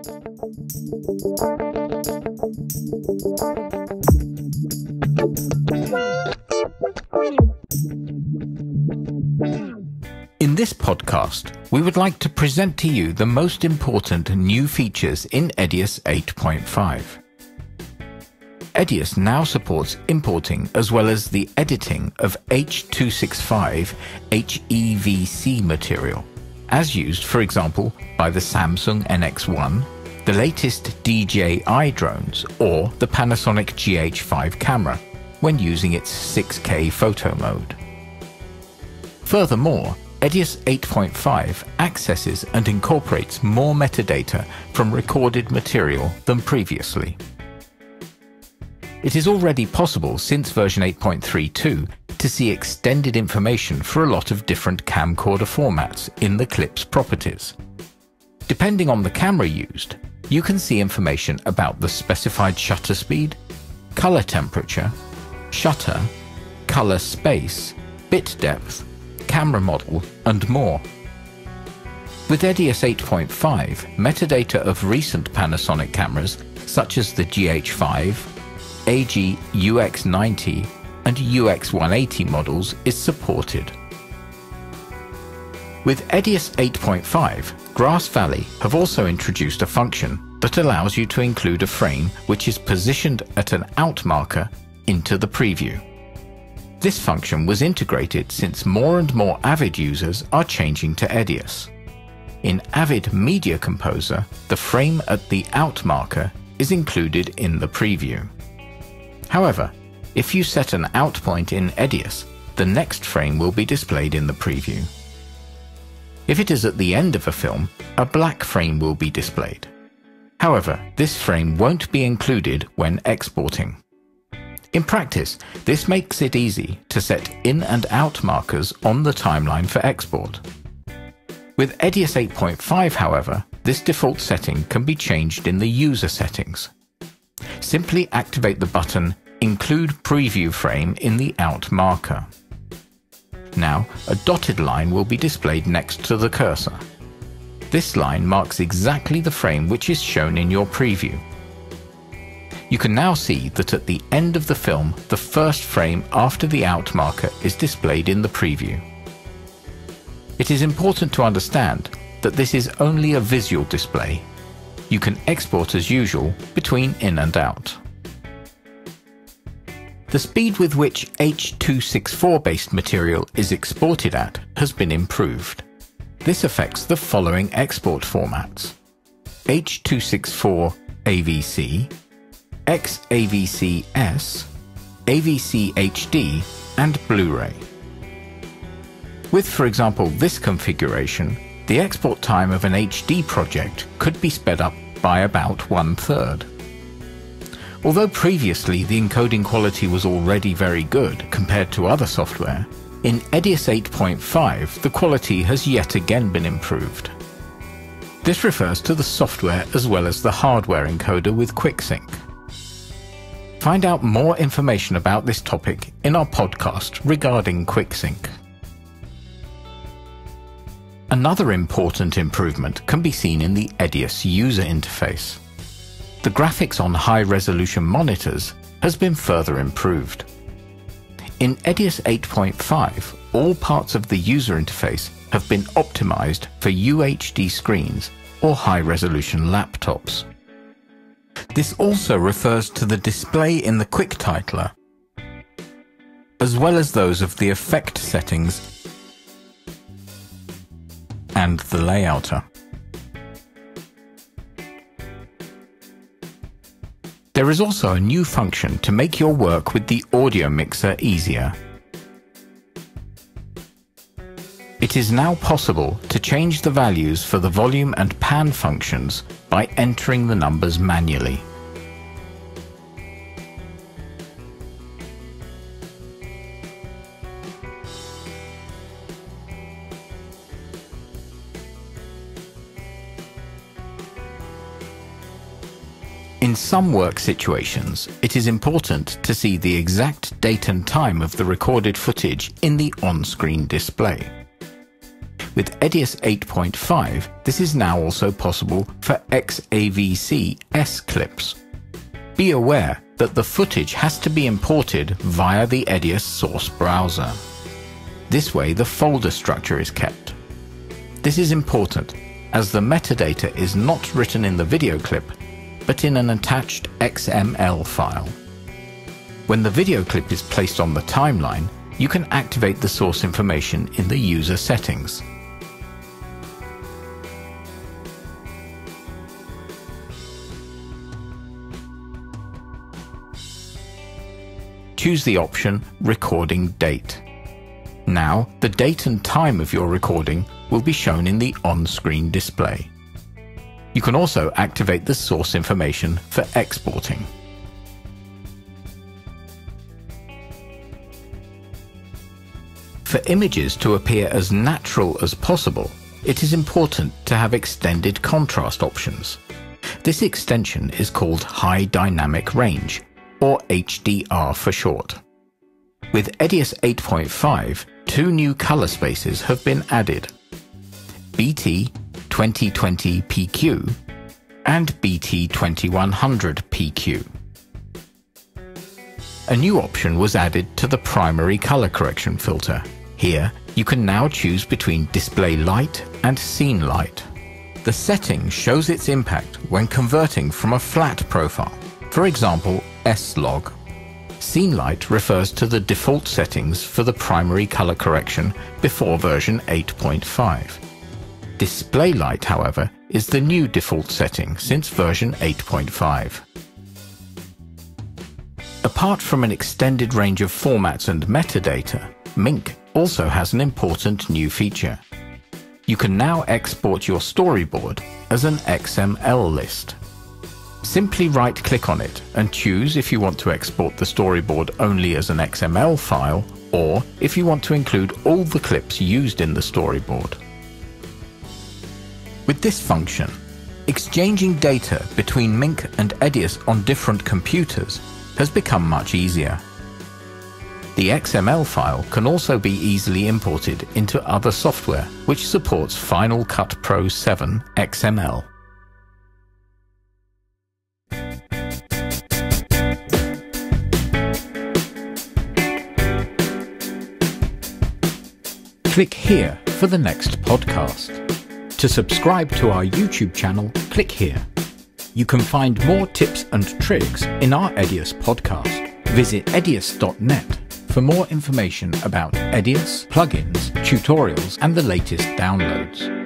In this podcast, we would like to present to you the most important new features in EDIUS 8.5. EDIUS now supports importing as well as the editing of H.265 HEVC material, as used, for example, by the Samsung NX1, the latest DJI drones, or the Panasonic GH5 camera, when using its 6K photo mode. Furthermore, EDIUS 8.5 accesses and incorporates more metadata from recorded material than previously. It is already possible since version 8.32 to see extended information for a lot of different camcorder formats in the clip's properties. Depending on the camera used, you can see information about the specified shutter speed, color temperature, shutter, color space, bit depth, camera model, and more. With EDIUS 8.5, metadata of recent Panasonic cameras, such as the GH5, AG UX90 and UX180 models is supported. With EDIUS 8.5, Grass Valley have also introduced a function that allows you to include a frame which is positioned at an out marker into the preview. This function was integrated since more and more Avid users are changing to EDIUS. In Avid Media Composer, the frame at the out marker is included in the preview. However, if you set an out point in EDIUS, the next frame will be displayed in the preview. If it is at the end of a film, a black frame will be displayed. However, this frame won't be included when exporting. In practice, this makes it easy to set in and out markers on the timeline for export. With EDIUS 8.5, however, this default setting can be changed in the user settings. Simply activate the button Include Preview Frame in the Out marker. Now, a dotted line will be displayed next to the cursor. This line marks exactly the frame which is shown in your preview. You can now see that at the end of the film, the first frame after the out marker is displayed in the preview. It is important to understand that this is only a visual display. You can export as usual between in and out. The speed with which H.264 based material is exported at has been improved. This affects the following export formats. H.264 AVC, XAVC-S, AVC HD, and Blu-ray. With, for example, this configuration, the export time of an HD project could be sped up by about one third. Although previously the encoding quality was already very good compared to other software, in EDIUS 8.5 the quality has yet again been improved. This refers to the software as well as the hardware encoder with QuickSync. Find out more information about this topic in our podcast regarding QuickSync. Another important improvement can be seen in the EDIUS user interface the graphics on high-resolution monitors has been further improved. In EDIUS 8.5, all parts of the user interface have been optimized for UHD screens or high-resolution laptops. This also refers to the display in the quick titler, as well as those of the effect settings and the layouter. There is also a new function to make your work with the audio mixer easier. It is now possible to change the values for the volume and pan functions by entering the numbers manually. In some work situations, it is important to see the exact date and time of the recorded footage in the on-screen display. With Edius 8.5, this is now also possible for XAVC S clips. Be aware that the footage has to be imported via the Edius source browser. This way the folder structure is kept. This is important as the metadata is not written in the video clip but in an attached XML file. When the video clip is placed on the timeline, you can activate the source information in the user settings. Choose the option Recording Date. Now, the date and time of your recording will be shown in the on-screen display. You can also activate the source information for exporting. For images to appear as natural as possible, it is important to have extended contrast options. This extension is called High Dynamic Range, or HDR for short. With Edius 8.5, two new color spaces have been added. BT 2020 PQ and BT 2100 PQ. A new option was added to the primary color correction filter. Here, you can now choose between display light and scene light. The setting shows its impact when converting from a flat profile, for example S-Log. Scene light refers to the default settings for the primary color correction before version 8.5. Display light, however, is the new default setting since version 8.5. Apart from an extended range of formats and metadata, Mync also has an important new feature. You can now export your storyboard as an XML list. Simply right-click on it and choose if you want to export the storyboard only as an XML file or if you want to include all the clips used in the storyboard. With this function, exchanging data between Mync and Edius on different computers has become much easier. The XML file can also be easily imported into other software which supports Final Cut Pro 7 XML. Click here for the next podcast. To subscribe to our YouTube channel, click here. You can find more tips and tricks in our Edius podcast. Visit edius.net for more information about Edius, plugins, tutorials, and the latest downloads.